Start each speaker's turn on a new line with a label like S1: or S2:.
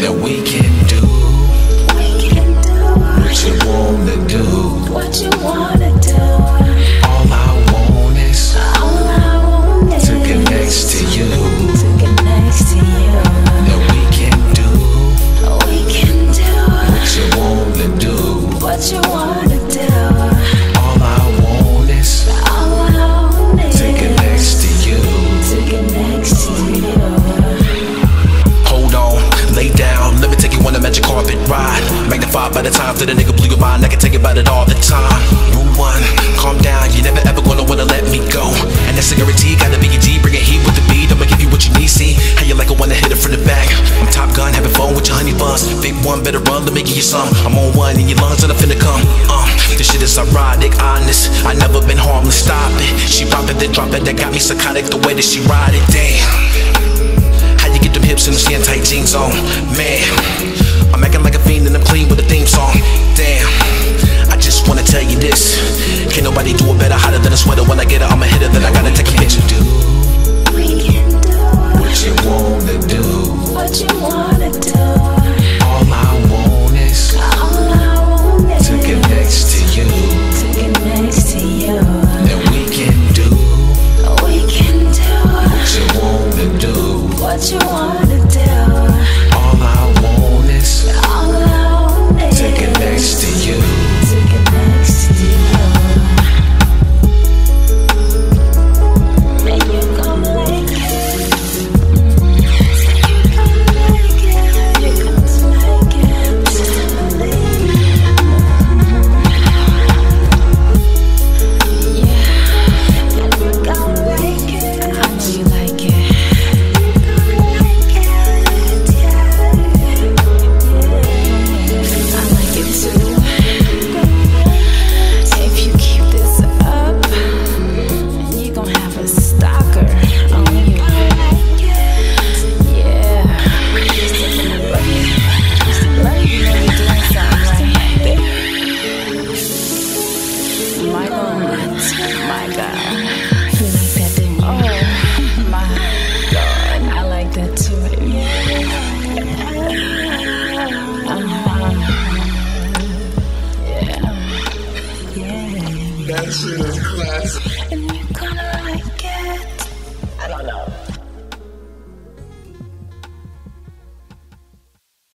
S1: that we can do.
S2: We can do what you
S1: wanna do.
S2: What you want
S1: by the time that a nigga blew your mind. I can take about it all the time. Rule one, calm down. You never ever gonna wanna let me go. And that's a guarantee. Gotta be a G, bring a heat with the beat. I'ma give you what you need. See how you like it when I hit it from the back. I'm Top Gun, having fun with your honey buns. Big one, better run. Let me give you some. I'm on one in your lungs and I'm finna come. Uh, this shit is ironic, honest. I never been harmless. Stop it. She pop it, then drop it. That got me psychotic. The way that she ride it, damn. How you get them hips and the skin tight jeans on? Man,
S2: wanna do. That shit
S3: is classic.